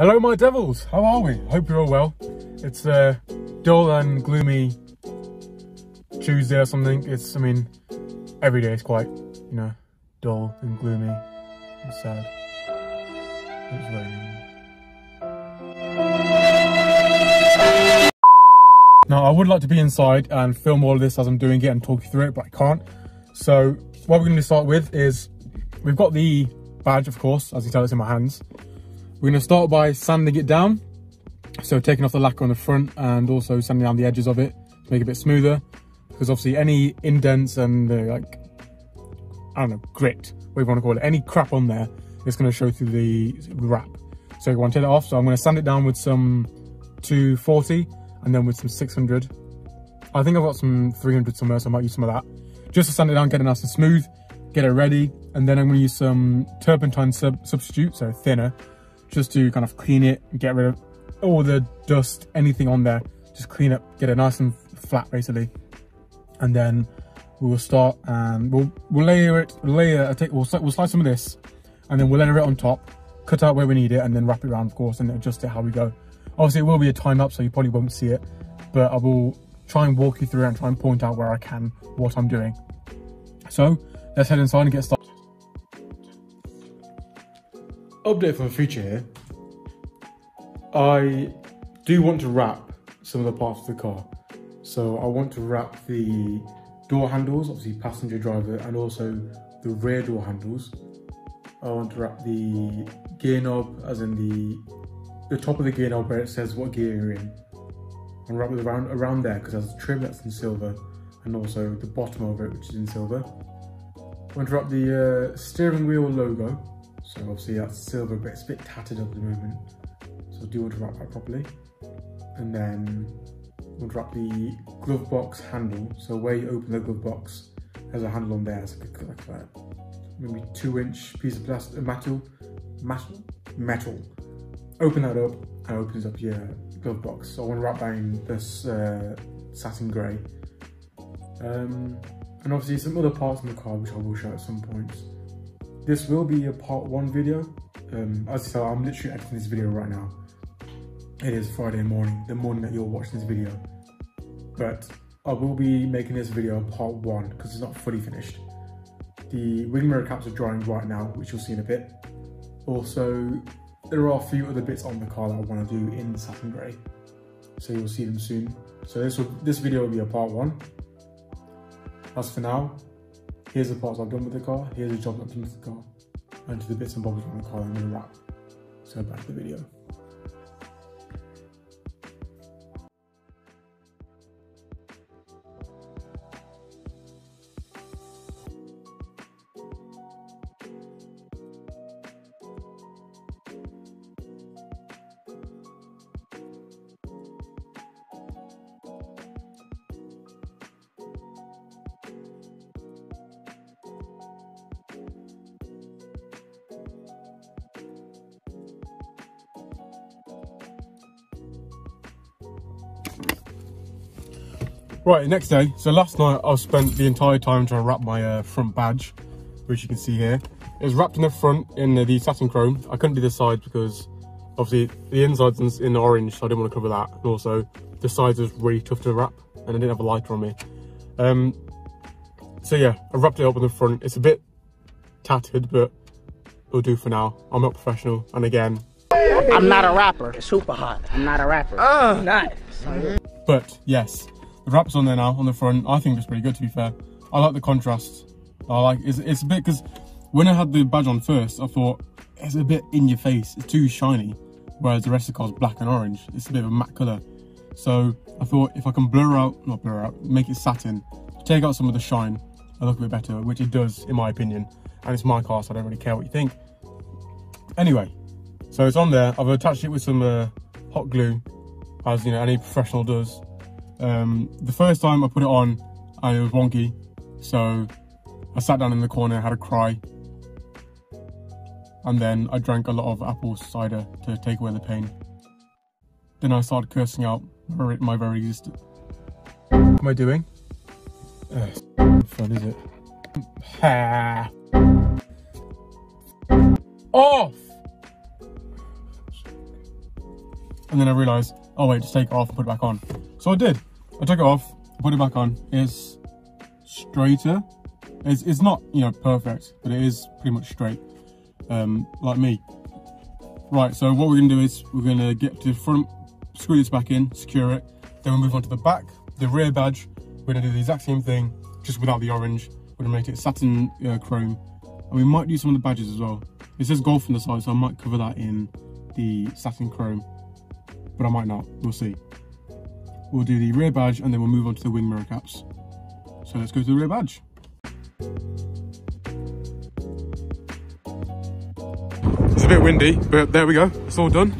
Hello, my devils. How are we? Hope you're all well. It's a dull and gloomy Tuesday or something. It's, I mean, every day is quite, you know, dull and gloomy and sad. It's raining. Now, I would like to be inside and film all of this as I'm doing it and talk you through it, but I can't. So, what we're going to start with is we've got the badge, of course, as you tell, it's in my hands. We're to start by sanding it down. So, taking off the lacquer on the front and also sanding down the edges of it to make it a bit smoother. Because obviously, any indents and uh, like, I don't know, grit, whatever you want to call it, any crap on there, it's going to show through the wrap. So, you want to take it off. So, I'm going to sand it down with some 240 and then with some 600. I think I've got some 300 somewhere, so I might use some of that. Just to sand it down, get it nice and smooth, get it ready. And then I'm gonna use some turpentine sub substitute, so thinner, just to kind of clean it, get rid of all the dust, anything on there. Just clean it, get it nice and flat basically. And then we will start and we'll, we'll layer it, layer, I take, we'll, we'll slide some of this and then we'll layer it on top, cut out where we need it and then wrap it around of course and adjust it how we go. Obviously, it will be a time up, so you probably won't see it, but I will try and walk you through and try and point out where I can what I'm doing. So let's head inside and get started. Update for the future here. I do want to wrap some of the parts of the car. So I want to wrap the door handles, obviously passenger driver, and also the rear door handles. I want to wrap the gear knob, as in the the top of the gear knob where it says what gear you're in and wrap it around around there because there's a trim that's in silver and also the bottom of it which is in silver. I want to wrap the uh, steering wheel logo so obviously that's silver but it's a bit tattered at the moment so I do want to wrap that properly and then want wrap the glove box handle so where you open the glove box there's a handle on there so like that maybe two inch piece of plastic metal metal metal open that up and opens up your glove box. So I want to wrap that in this uh, satin grey. Um, and obviously some other parts in the car which I will show at some point. This will be a part one video. Um, as I said, I'm literally editing this video right now. It is Friday morning, the morning that you're watching this video. But I will be making this video part one because it's not fully finished. The wing mirror caps are drying right now, which you'll see in a bit. Also, there are a few other bits on the car that I want to do in satin grey. So you'll see them soon. So this will, this video will be a part one. As for now, here's the parts I've done with the car, here's the job I've done with the car, and to the bits and bobs on the car I'm going to wrap. So back to the video. Right, next day. So last night I spent the entire time trying to wrap my uh, front badge, which you can see here. It was wrapped in the front in the satin chrome. I couldn't do the sides because obviously the inside's in orange, so I didn't want to cover that. And also the sides was really tough to wrap and I didn't have a lighter on me. Um, so yeah, I wrapped it up in the front. It's a bit tattered, but it'll do for now. I'm not professional. And again, I'm not a rapper. Super hot. I'm not a rapper. Uh, not. But yes, the wrap's on there now on the front. I think it's pretty good to be fair. I like the contrast. I like it's, it's a bit because when I had the badge on first, I thought it's a bit in your face. It's too shiny. Whereas the rest of the car's black and orange. It's a bit of a matte colour. So I thought if I can blur out, not blur out, make it satin, take out some of the shine and look a bit better, which it does in my opinion. And it's my car, so I don't really care what you think. Anyway, so it's on there. I've attached it with some uh, hot glue, as you know any professional does. Um, the first time I put it on, I, it was wonky, so I sat down in the corner, had a cry, and then I drank a lot of apple cider to take away the pain. Then I started cursing out my very existence. What am I doing? Uh, fun, is it? Off! and then I realized, oh wait, just take it off and put it back on. So I did. I took it off, put it back on. It's straighter. It's, it's not, you know, perfect, but it is pretty much straight, um, like me. Right, so what we're gonna do is we're gonna get to the front, screw this back in, secure it, then we'll move on to the back, the rear badge. We're gonna do the exact same thing, just without the orange. We're gonna make it satin uh, chrome, and we might do some of the badges as well. It says golf on the side, so I might cover that in the satin chrome, but I might not, we'll see. We'll do the rear badge and then we'll move on to the wing mirror caps. So let's go to the rear badge. It's a bit windy, but there we go. It's all done.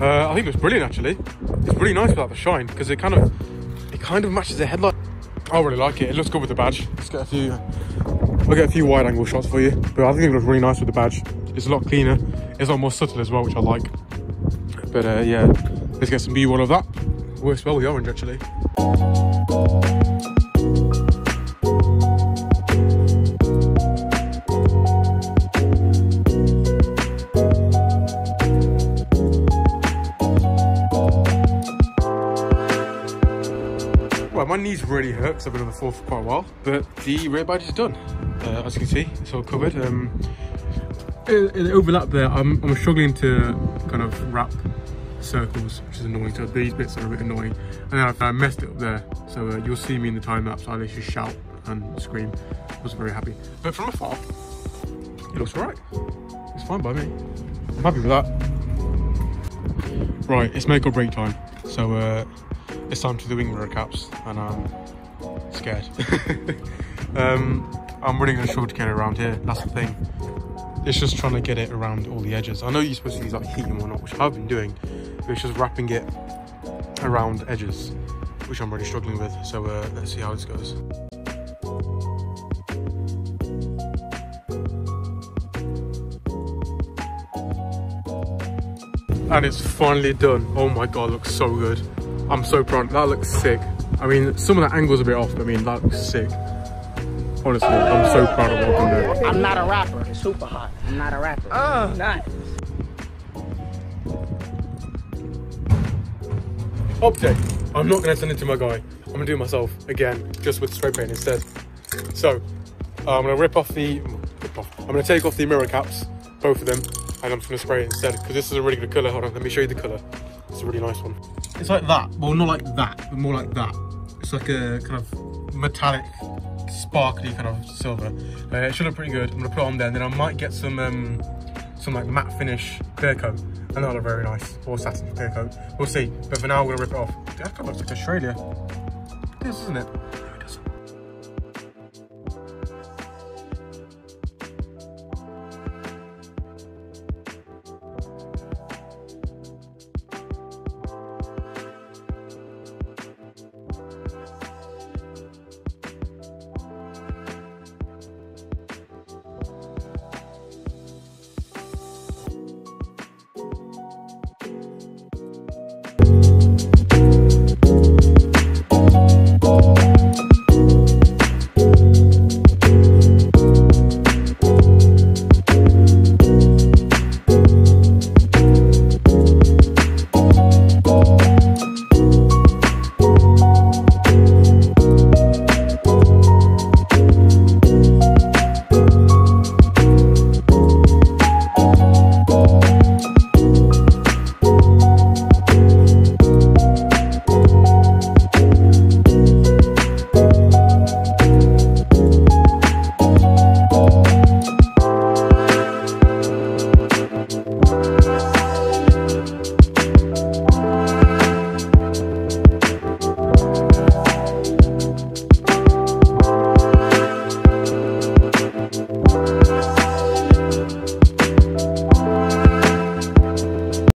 Uh, I think it looks brilliant actually. It's really nice without the shine because it kind of it kind of matches the headlight. I really like it. It looks good with the badge. Let's get a few. I'll get a few wide angle shots for you, but I think it looks really nice with the badge. It's a lot cleaner. It's a lot more subtle as well, which I like. But uh, yeah, let's get some B-roll of that. Works well the orange actually. Well, my knees really hurt because I've been on the floor for quite a while, but the rear badge is done. Uh, as you can see, it's all covered. Um, it, it overlap there. I'm, I'm struggling to kind of wrap circles, which is annoying. So these bits are a bit annoying. And then I messed it up there. So uh, you'll see me in the time lapse. I literally shout and scream. I was very happy. But from afar, it looks alright. It's fine by me. I'm happy with that. Right, it's make or break time. So uh, it's time to the wing mirror caps, and I'm scared. um, I'm really gonna struggle to get it around here. That's the thing. It's just trying to get it around all the edges. I know you're supposed to use like heat and whatnot, which I've been doing, but it's just wrapping it around edges, which I'm really struggling with. So uh, let's see how this goes. And it's finally done. Oh my god, looks so good. I'm so proud. That looks sick. I mean, some of the angles are a bit off, but I mean, that looks sick. Honestly, I'm so proud of what I'm doing. I'm not a rapper. It's super hot. I'm not a rapper. Uh, not. Update. I'm not gonna send it to my guy. I'm gonna do it myself again, just with spray paint instead. So, uh, I'm gonna rip off the, rip off. I'm gonna take off the mirror caps, both of them, and I'm just gonna spray it instead, because this is a really good color. Hold on, let me show you the color. It's a really nice one. It's like that. Well, not like that, but more like that. It's like a kind of metallic, sparkly kind of silver. Uh, it should look pretty good. I'm gonna put it on there, and then I might get some um, some like matte finish clear coat. Look very nice. Or satin clear coat. We'll see. But for now, I'm gonna rip it off. That kind of looks like Australia. It is, isn't it?